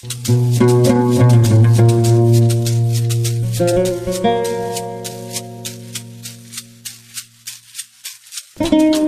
Thank you.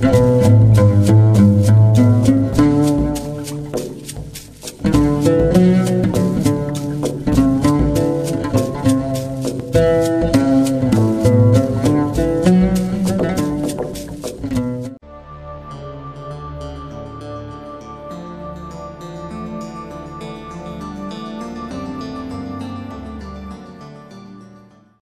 No.